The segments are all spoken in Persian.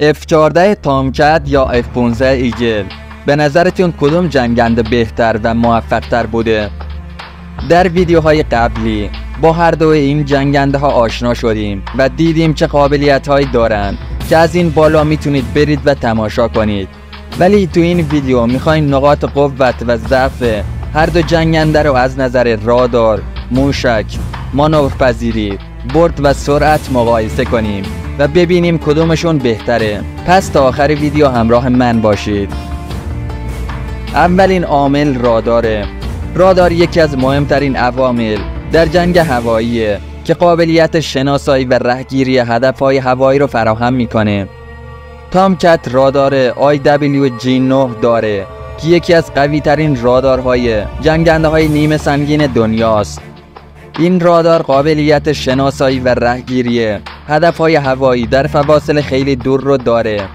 F14 تامکت یا F15 ایگل به نظرتون کدوم جنگنده بهتر و موفقتر بوده؟ در ویدیوهای قبلی با هر دو این جنگنده ها آشنا شدیم و دیدیم چه قابلیت هایی دارند که از این بالا می‌تونید برید و تماشا کنید. ولی تو این ویدیو می‌خوایم نقاط قوت و ضعف هر دو جنگنده رو از نظر رادار، موشک، مانورپذیری، برد و سرعت مقایسه کنیم. و ببینیم کدومشون بهتره. پس تا آخر ویدیو همراه من باشید. اولین عامل راداره. رادار یکی از مهمترین عوامل در جنگ هواییه که قابلیت شناسایی و رهگیری هدفهای هوایی رو فراهم می‌کنه. تامکت رادار IWG-9 داره که یکی از قوی ترین رادارهای جنگنده های نیمه سنگین دنیاست. این رادار قابلیت شناسایی و رهگیری هدفهای هوایی در فواصل خیلی دور رو داره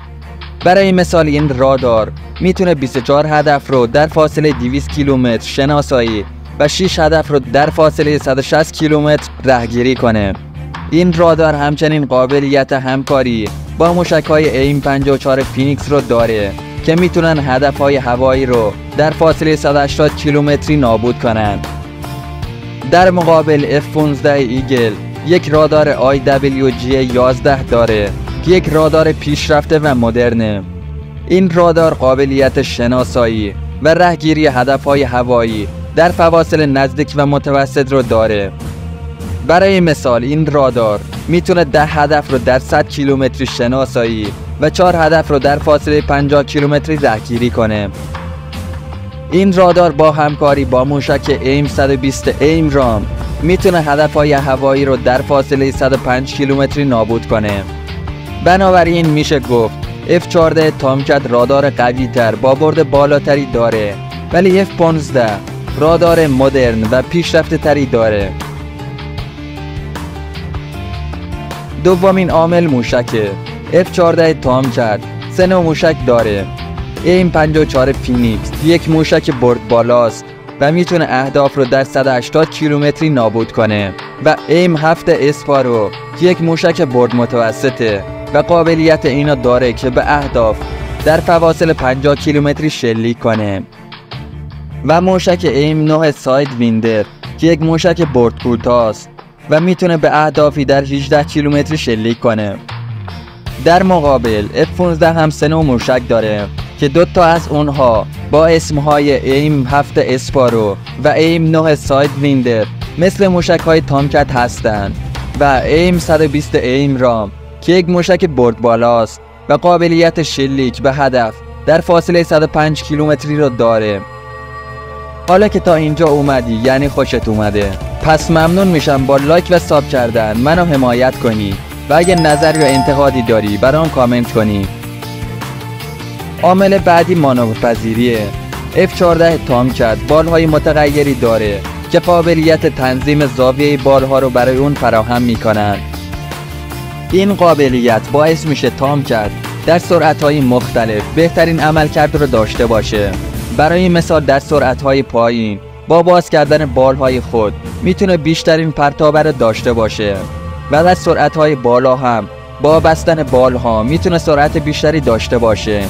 برای مثال این رادار می‌تونه 24 هدف رو در فاصله 200 کیلومتر شناسایی و 6 هدف رو در فاصله 160 کیلومتر رهگیری کنه این رادار همچنین قابلیت همکاری با موشک های AIM 54 Phoenix رو داره که می‌تونن هدف های هوایی رو در فاصله 180 کیلومتری نابود کنند. در مقابل F-15 ایگل یک رادار IWG 11 داره که یک رادار پیشرفته و مدرنه این رادار قابلیت شناسایی و رهگیری های هوایی در فواصل نزدیک و متوسط رو داره. برای مثال این رادار می‌تونه ده هدف رو در 100 کیلومتری شناسایی و 4 هدف رو در فاصله 50 کیلومتری رهگیری کنه. این رادار با همکاری با موشک ایم 120 ایم رام می‌تونه هدف های هوایی رو در فاصله 105 کیلومتری نابود کنه. بنابراین میشه گفت F14 تامکت رادار قوی تر با برد بالاتری داره ولی F15 رادار مدرن و پیشرفته تری داره. دومین عامل موشکه F14 تامکت سه موشک داره. AIM 54 Phoenix یک موشک برد بالاست و می‌تونه اهداف رو در 180 کیلومتری نابود کنه. و AIM 7 Sparrow یک موشک برد متوسطه. و قابلیت اینو داره که به اهداف در فواصل 50 کیلومتری شلیک کنه. و موشک AIM 9 Sidewinder که یک موشک برد کوتاست و می‌تونه به اهدافی در 18 کیلومتری شلیک کنه. در مقابل F-15 هم سه موشک داره. که دو تا از اونها با اسمهای AIM 7 Sparrow و AIM 9 Sidewinder مثل موشک های Tomcat هستند و AIM 120 AMRAAM که یک موشک برد بالاست و قابلیت شلیک به هدف در فاصله 105 کیلومتری رو داره. حالا که تا اینجا اومدی یعنی خوشت اومده. پس ممنون میشم با like و sub کردن. منو حمایت کنی. و اگه نظر یا انتقادی داری برام کامنت کنی. عامل بعدی مانورپذیریه F14 تام کرد. بالهای متغیری داره. که قابلیت تنظیم زاویه بالها رو برای اون فراهم می‌کنن. این قابلیت باعث میشه تام کرد. در سرعت های مختلف بهترین عملکرد رو داشته باشه. برای مثال در سرعت های پایین با باز کردن بال های خود می‌تونه بیشترین پرتابه رو داشته باشه. و در سرعت های بالا هم با بستن بال ها می‌تونه سرعت بیشتری داشته باشه.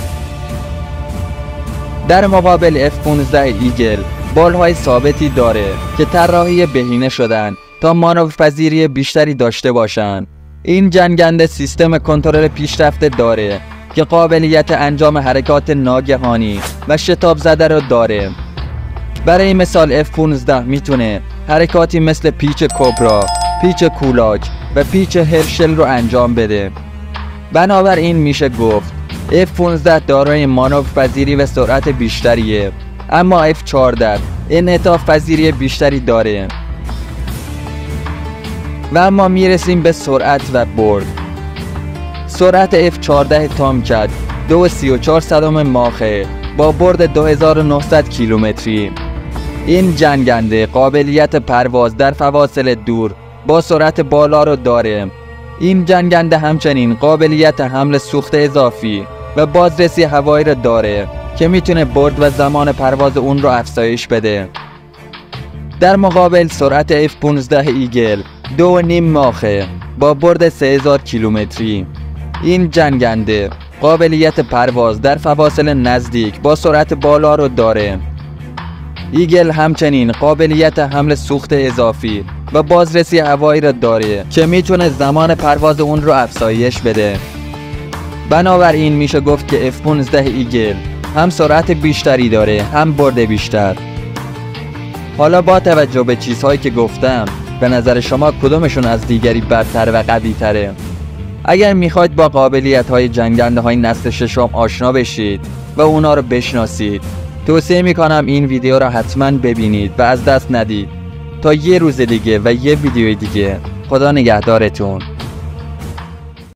در مقابل F-15 ایگل بال های ثابتی داره که طراحی بهینه شدن تا مانورپذیری بیشتری داشته باشن. این جنگنده سیستم کنترل پیشرفته داره که قابلیت انجام حرکات ناگهانی و شتاب زده رو داره. برای مثال F-15 می‌تونه حرکاتی مثل پیچ کبرا، پیچ کولاک و پیچ هرشل رو انجام بده. بنابراین میشه گفت F-15 دارای مانور پذیری و سرعت بیشتریه. اما F-14 انعطاف پذیری بیشتری داره. و اما می‌رسیم به سرعت و برد. سرعت F14 تامکت دو سی و چار صدام ماخه با برد 2900 کیلومتری. این جنگنده قابلیت پرواز در فواصل دور با سرعت بالا رو داره. این جنگنده همچنین قابلیت حمل سوخت اضافی و بازرسی هوایی را داره که می‌تونه برد و زمان پرواز اون رو افزایش بده. در مقابل سرعت F-15 ایگل دو نیم ماخه با برد 3000 کیلومتری. این جنگنده قابلیت پرواز در فواصل نزدیک با سرعت بالا رو داره. Eagle همچنین قابلیت حمل سوخت اضافی و بازرسی هوایی را داره که می‌تونه زمان پرواز اون رو افزایش بده. بنابراین میشه گفت که F-15 Eagle هم سرعت بیشتری داره هم برد بیشتر. حالا با توجه به چیزهایی که گفتم به نظر شما کدومشون از دیگری برتر و قوی تره اگر می‌خواید با قابلیت های جنگنده های نسل ششم آشنا بشید و اونا رو بشناسید توصیه می‌کنم این ویدیو را حتما ببینید و از دست ندید. تا یه روز دیگه و یه ویدیو دیگه خدا نگهدارتون.